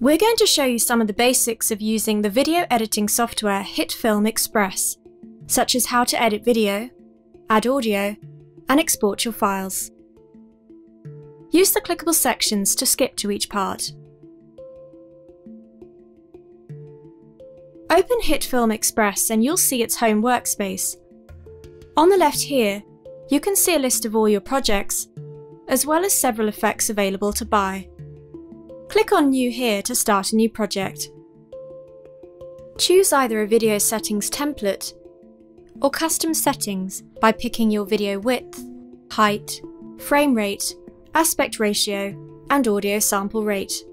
We're going to show you some of the basics of using the video editing software HitFilm Express, such as how to edit video, add audio, and export your files. Use the clickable sections to skip to each part. Open HitFilm Express and you'll see its home workspace. On the left here, you can see a list of all your projects, as well as several effects available to buy. Click on New here to start a new project. Choose either a video settings template or custom settings by picking your video width, height, frame rate, aspect ratio, and audio sample rate.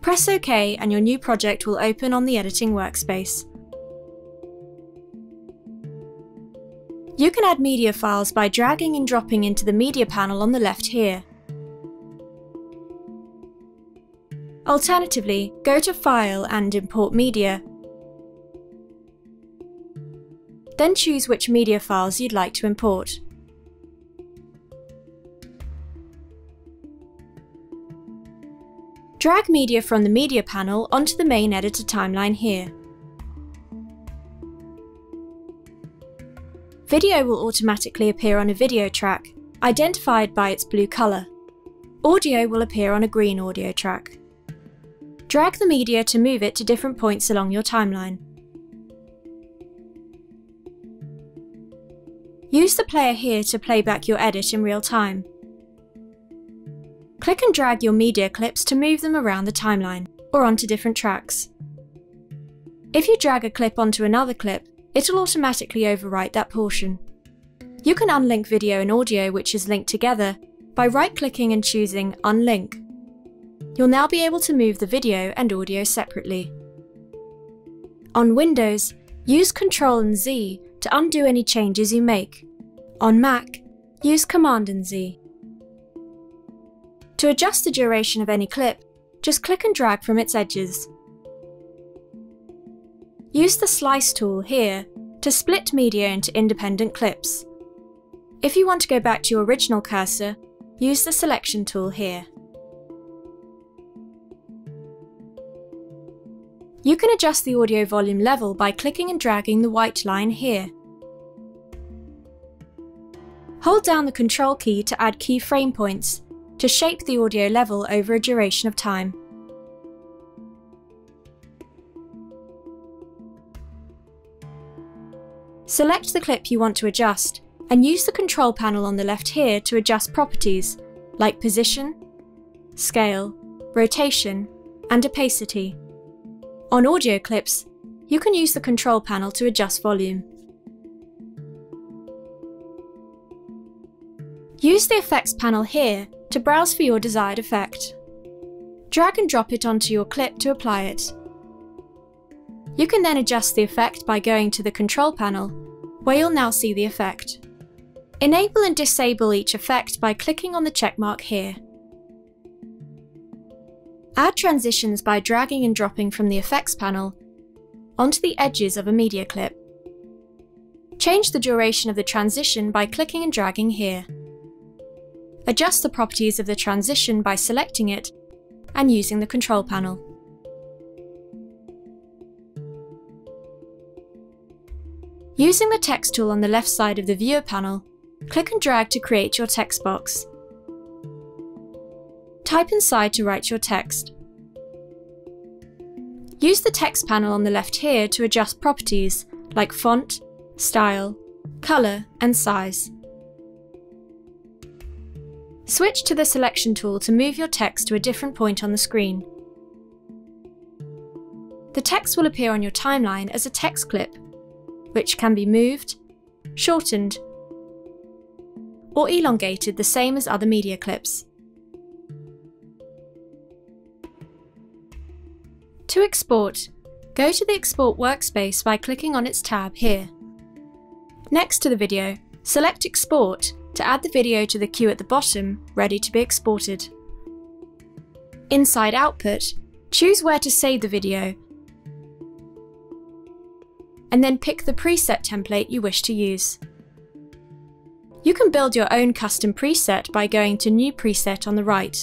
Press OK and your new project will open on the editing workspace. You can add media files by dragging and dropping into the media panel on the left here. Alternatively, go to File and Import Media. Then choose which media files you'd like to import. Drag media from the media panel onto the main editor timeline here. Video will automatically appear on a video track, identified by its blue colour. Audio will appear on a green audio track. Drag the media to move it to different points along your timeline. Use the player here to play back your edit in real time. Click and drag your media clips to move them around the timeline, or onto different tracks. If you drag a clip onto another clip, it'll automatically overwrite that portion. You can unlink video and audio which is linked together by right-clicking and choosing Unlink. You'll now be able to move the video and audio separately. On Windows, use Ctrl and Z to undo any changes you make. On Mac, use Command and Z. To adjust the duration of any clip, just click and drag from its edges. Use the Slice tool here to split media into independent clips. If you want to go back to your original cursor, use the Selection tool here. You can adjust the audio volume level by clicking and dragging the white line here. Hold down the Control key to add keyframe points to shape the audio level over a duration of time. Select the clip you want to adjust and use the control panel on the left here to adjust properties like position, scale, rotation, and opacity. On audio clips, you can use the control panel to adjust volume. Use the effects panel here to browse for your desired effect. Drag and drop it onto your clip to apply it. You can then adjust the effect by going to the control panel, where you'll now see the effect. Enable and disable each effect by clicking on the checkmark here. Add transitions by dragging and dropping from the effects panel onto the edges of a media clip. Change the duration of the transition by clicking and dragging here. Adjust the properties of the transition by selecting it and using the control panel. Using the text tool on the left side of the viewer panel, click and drag to create your text box. Type inside to write your text. Use the text panel on the left here to adjust properties like font, style, colour and size. Switch to the selection tool to move your text to a different point on the screen. The text will appear on your timeline as a text clip, which can be moved, shortened, or elongated the same as other media clips. To export, go to the Export workspace by clicking on its tab here. Next to the video, select Export to add the video to the queue at the bottom, ready to be exported. Inside Output, choose where to save the video, and then pick the preset template you wish to use. You can build your own custom preset by going to New Preset on the right.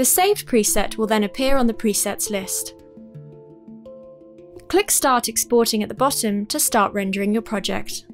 The saved preset will then appear on the presets list. Click Start Exporting at the bottom to start rendering your project.